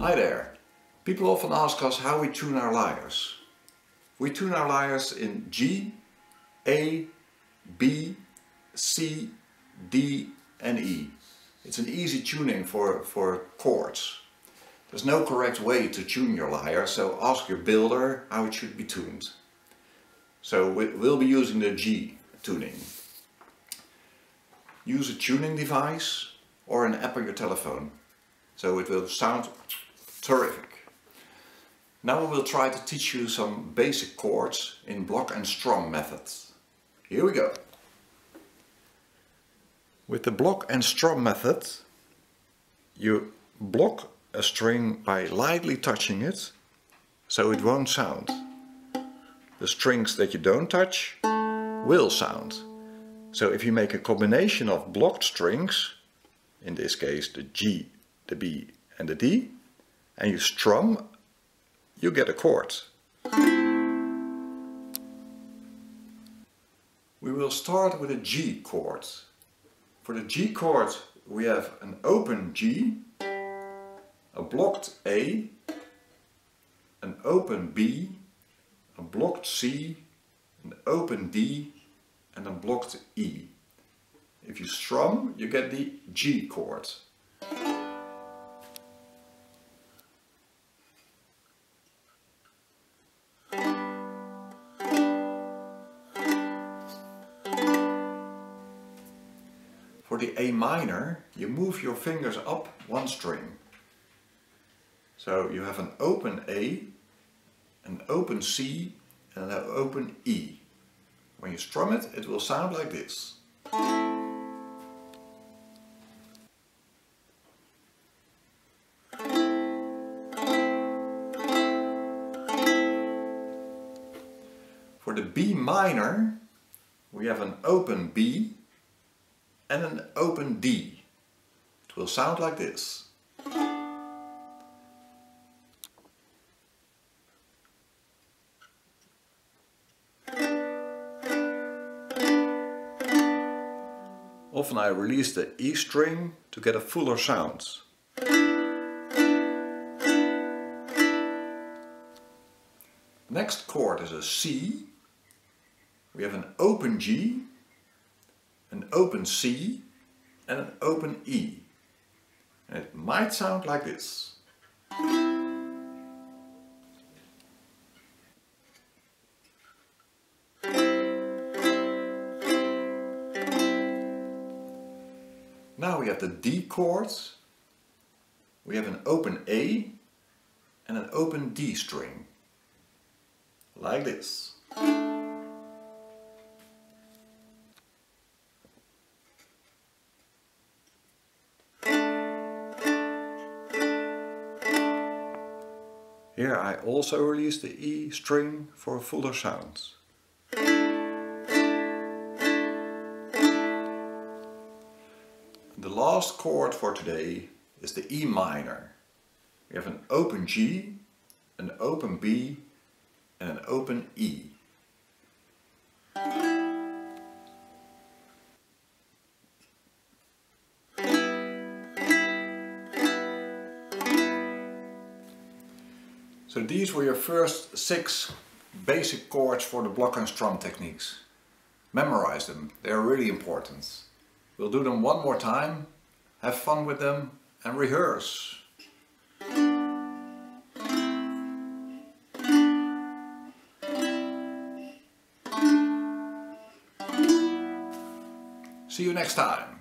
Hi there. People often ask us how we tune our lyres. We tune our lyres in G, A, B, C, D and E. It's an easy tuning for, for chords. There's no correct way to tune your lyre, so ask your builder how it should be tuned. So we, we'll be using the G tuning. Use a tuning device or an app on your telephone. So it will sound terrific. Now we will try to teach you some basic chords in block and strum methods. Here we go. With the block and strum method, you block a string by lightly touching it, so it won't sound. The strings that you don't touch will sound. So if you make a combination of blocked strings, in this case the G, the B and the D, and you strum, you get a chord. We will start with a G chord. For the G chord we have an open G, a blocked A, an open B, a blocked C, an open D and a blocked E. If you strum you get the G chord. For the A minor, you move your fingers up one string. So you have an open A, an open C and an open E. When you strum it, it will sound like this. For the B minor, we have an open B and an open D. It will sound like this. Often I release the E string to get a fuller sound. Next chord is a C. We have an open G, an open C and an open E. And it might sound like this. Now we have the D chords. We have an open A and an open D string. Like this. Here I also release the E string for fuller sounds. The last chord for today is the E minor. We have an open G, an open B and an open E. So these were your first six basic chords for the block and strum techniques. Memorize them, they're really important. We'll do them one more time, have fun with them and rehearse. See you next time.